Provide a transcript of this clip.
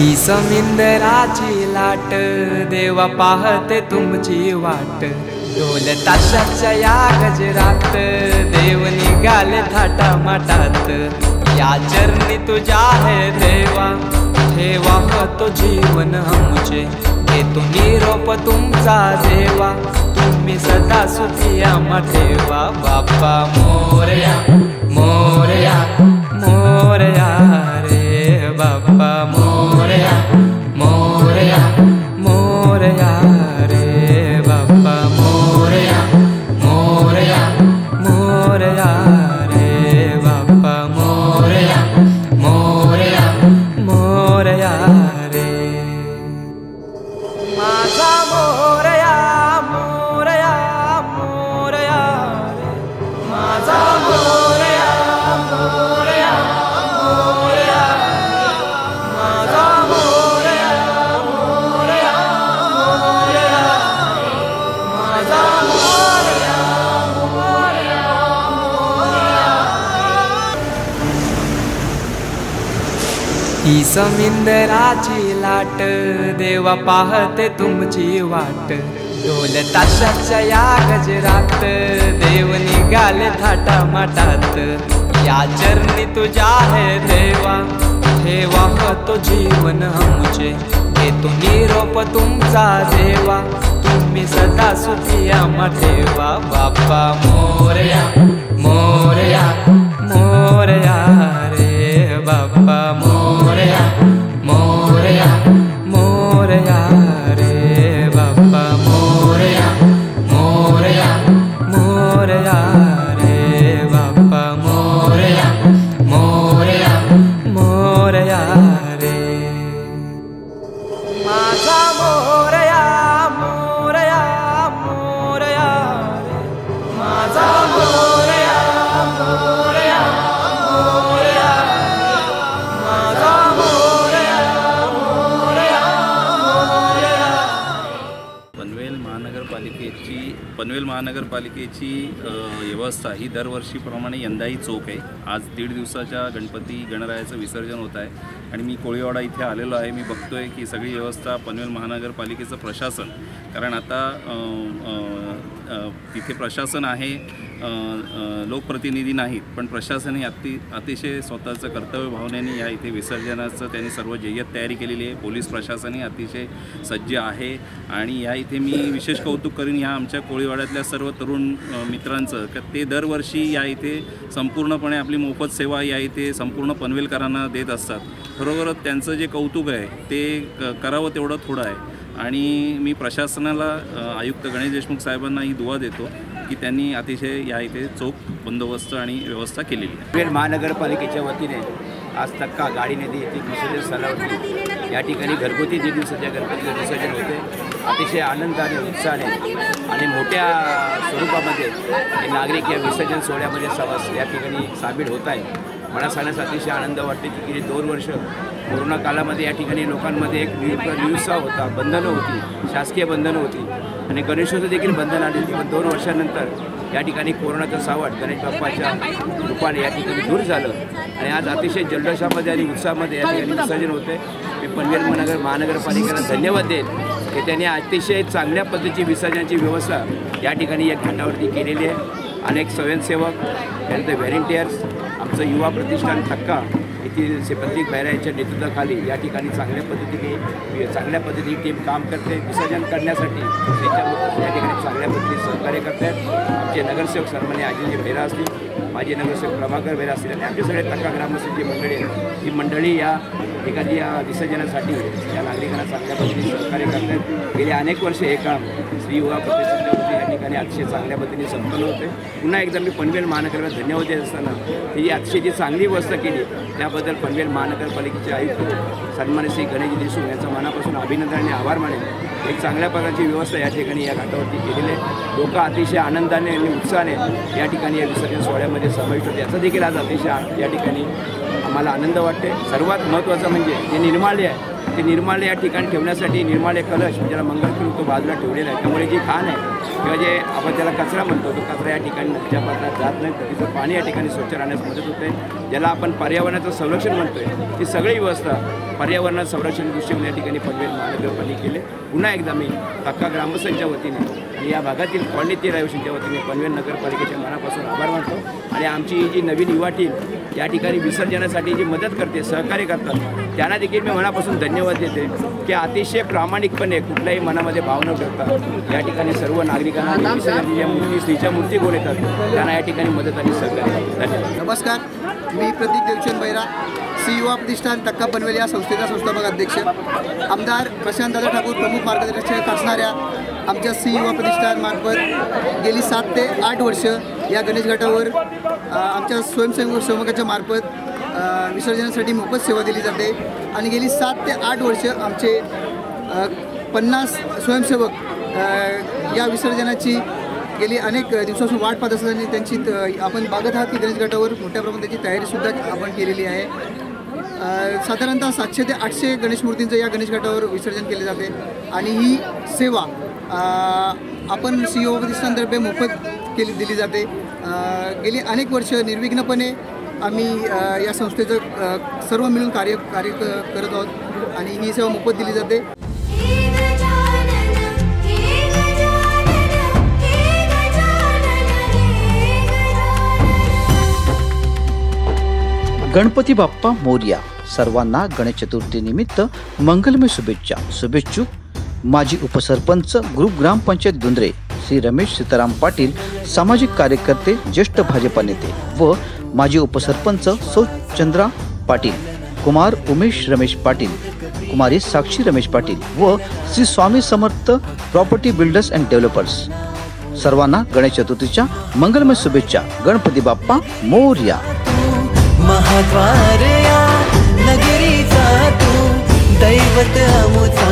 ही समिंदराची लाट देवा पाहते तुमची वाट. ढोल ताशाच्या या गजरात देव निघाले थाटा माटात या चरणी तुझ्या आहे देवा ठेवा हो तो जीवन आमचे. घेतो निरोप तुमचा देवा तुम्ही सदा सुखिया आम्हा देवा बाप्पा मोर्या मोरया ही समिंदराची लाट देवा पाहते तुमची वाट. ढोल ताशाच्या या गजरात देव निघाले थाटा माटात या चरणी तुझ्या आहे देवा ठेवा तो जीवन आमचे. घेतो निरोप तुमचा देवा तुम्ही सदा सुखिया आम्हा ठेवा. बाप्पा मोरया मोरया मोरया. महानगरपालिकेची व्यवस्था ही दरवर्षीप्रमाणे यंदाही चोख आहे. आज दीड दिवसाच्या गणपती गणरायाचं विसर्जन होत आहे आणि मी कोळीवाडा इथे आलेलो आहे. मी बघतो आहे की सगळी व्यवस्था पनवेल महानगरपालिकेचं प्रशासन. कारण आता तिथे प्रशासन आहे. लोकप्रतिनिधी नाहीत पण प्रशासन हे अति अतिशय स्वतःचं कर्तव्य भावनेने या इथे विसर्जनाचं त्यांनी सर्व जय्यत तयारी केलेली आहे. पोलीस प्रशासनही अतिशय सज्ज आहे आणि या इथे मी विशेष कौतुक करीन ह्या आमच्या कोळीवाड्यातल्या सर्व तरुण मित्रांचं का ते दरवर्षी या इथे संपूर्णपणे आपली मोफत सेवा या इथे संपूर्ण पनवेलकरांना देत असतात. खरोखरच त्यांचं जे कौतुक आहे ते क- करावं तेवढं थोडं आहे. आणि मी प्रशासनाला आयुक्त गणेश देशमुख साहेबांना ही दुवा देतो. की त्यांनी अतिशय या इथे चोख बंदोबस्त आणि व्यवस्था केलेली आहे. महानगरपालिकेच्या वतीने आज तक्का गाडी नदी येथे विसर्जन स्थळावरती या ठिकाणी घरगुती दीड दिवसाच्या गणपतीचं विसर्जन होते. अतिशय आनंदाने उत्साहाने आणि मोठ्या स्वरूपामध्ये नागरिक या विसर्जन सोहळ्यामध्ये सहज या ठिकाणी सामील होत आहे मला सांगण्यास अतिशय आनंद वाटते की गेली दोन वर्ष कोरोना काळामध्ये या ठिकाणी लोकांमध्ये एक निरुत्साह होता बंधनं होती शासकीय बंधनं होती. आणि गणेशोत्सव देखील बंधन आली पण दोन वर्षानंतर या ठिकाणी कोरोनाचं सावट गणेश बाप्पाच्या रूपाने या ठिकाणी दूर झालं. आणि आज अतिशय जल्लोषामध्ये आणि उत्साहामध्ये या ठिकाणी विसर्जन होते मी पनवेल महानगर महानगरपालिकेला धन्यवाद देईन की त्यांनी अतिशय चांगल्या पद्धतीची विसर्जनाची व्यवस्था या ठिकाणी या घाटावरती केलेली आहे. अनेक स्वयंसेवक त्यानंतर व्हॉलेंटियर्स आमचं युवा प्रतिष्ठान थक्का येथील से प्रतीक बैरा यांच्या नेतृत्वाखाली या ठिकाणी चांगल्या पद्धतीने चांगल्या पद्धतीने टीम काम करते विसर्जन करण्यासाठी त्यांच्या या ठिकाणी चांगल्या पद्धतीने सहकार्य करतात आमचे नगरसेवक सन्मान्य आजीजी बेरा असतील माजी नगरसेवक प्रभाकर बेरा असतील आणि आमचे सगळे टक्का ग्रामस्थांची मंडळी आहेत ही मंडळी या ठिकाणी या विसर्जनासाठी या नागरिकांना चांगल्या पद्धतीने सहकार्य करतात. गेली अनेक वर्षे हे काम श्री युवा प्रतिष्ठानच्या या ठिकाणी अतिशय चांगल्या पद्धतीने संपन्न होते. पुन्हा एकदा मी पनवेल महानगराला धन्यवाद देत असताना ही अतिशय जी चांगली व्यवस्था केली त्याबद्दल पनवेल महानगरपालिकेचे आयुक्त सन्मान्य श्री गणेश देशमुख यांचा मनापासून अभिनंदन आणि आभार मानेल एक चांगल्या प्रकारची व्यवस्था या ठिकाणी या घाटावरती केलेली आहे. लोक अतिशय आनंदाने आणि उत्साहाने या ठिकाणी या विसर्जन सोहळ्यामध्ये समाविष्ट होते. याचा देखील आज अतिशय आ- या ठिकाणी आम्हाला आनंद वाटते सर्वात महत्त्वाचं म्हणजे जे निर्माल्य आहे ते निर्माल्य या ठिकाणी ठेवण्यासाठी निर्माल्य कलश म्हणजे ज्याला मंगलकृत तो बाजूला ठेवलेला आहे. त्यामुळे जी खाण आहे किंवा जे आपण त्याला कचरा म्हणतो तो कचरा या ठिकाणी नदीच्या पात्रात जात नाही. नदीचं पाणी या ठिकाणी स्वच्छ राहण्यास मदत होते. ज्याला आपण पर्यावरणाचं संरक्षण म्हणतोय ती सगळी व्यवस्था पर्यावरण संरक्षण दृष्टीने या ठिकाणी पनवेल महानगरपालिकेने पुन्हा एकदा मी तक्का ग्रामस्थांच्या वतीने आणि या भागातील कॉलनीतील रहिवाशांच्या वतीने पनवेल नगरपालिकेच्या मनापासून आभार मानतो. आणि आमची ही जी नवीन युवा टीम या ठिकाणी विसर्जनासाठी जी मदत करते सहकार्य करतात त्यांना देखील मी मनापासून धन्यवाद देते की अतिशय प्रामाणिकपणे कुठल्याही मनामध्ये भाव न ठेवता या ठिकाणी सर्व नागरिकांना विसर्जनाची ज्या मूर्ती स्त्रीच्या मूर्ती घेऊन येतात त्यांना या ठिकाणी मदत आणि सहकार्य. धन्यवाद. नमस्कार. मी प्रदीप देवचंद बैरा. सी युवा प्रतिष्ठान तक्का पनवेल या संस्थेचा संस्थापक अध्यक्ष. आमदार प्रशांतदादा ठाकूर प्रमुख मार्गदर्शक असणाऱ्या आमच्या सी युवा प्रतिष्ठानमार्फत गेली सात ते आठ वर्ष या गणेश घाटावर आमच्या स्वयंसेवक सेवकाच्या मार्फत विसर्जनासाठी मोफत सेवा दिली जाते. आणि गेली सात ते आठ वर्ष आमचे पन्नास स्वयंसेवक या विसर्जनाची गेली अनेक दिवसापासून वाट पाहत असताना त्यांची त- आपण बघत आहात की गणेश घाटावर मोठ्या प्रमाणात त्याची तयारीसुद्धा आपण केलेली आहे. साधारणतः सातशे ते आठशे गणेश मूर्तींचं या गणेश घाटावर विसर्जन केले जाते. आणि ही सेवा आपण सी ओ प्रतिष्ठानतर्फे मोफत केली दिली जाते. गेली अनेक वर्ष निर्विघ्नपणे आम्ही या संस्थेचं सर्व मिळून कार्य कार्य क- करत आहोत. आणि ही सेवा मोफत दिली जाते. गणपती बाप्पा मोर्या सर्वांना गणेश चतुर्थी निमित्त मंगलमय शुभेच्छा. शुभेच्छुक माजी उपसरपंच ग्रुप ग्रामपंचायत दुंद्रे श्री रमेश सीताराम पाटील सामाजिक कार्यकर्ते ज्येष्ठ भाजपा नेते व माजी उपसरपंच सौ चंद्रा पाटील कुमार उमेश रमेश पाटील कुमारी साक्षी रमेश पाटील व Shri Swami Samarth property builders and developers. सर्वांना गणेश चतुर्थीच्या मंगलमय शुभेच्छा. गणपती बाप्पा मोर्या. महाद्वारया नगरी सा तु दैवतमुता